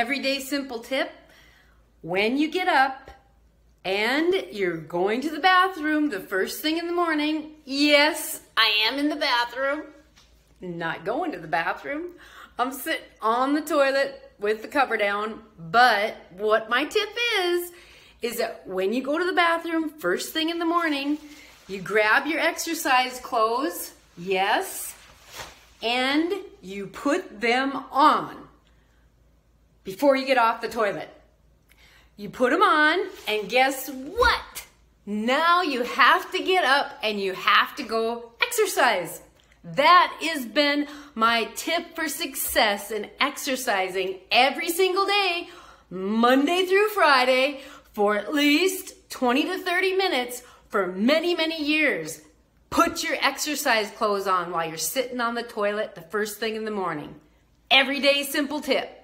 everyday simple tip. When you get up and you're going to the bathroom the first thing in the morning, yes, I am in the bathroom, not going to the bathroom. I'm sitting on the toilet with the cover down, but what my tip is, is that when you go to the bathroom first thing in the morning, you grab your exercise clothes, yes, and you put them on before you get off the toilet. You put them on, and guess what? Now you have to get up and you have to go exercise. That has been my tip for success in exercising every single day, Monday through Friday, for at least 20 to 30 minutes for many, many years. Put your exercise clothes on while you're sitting on the toilet the first thing in the morning. Everyday simple tip.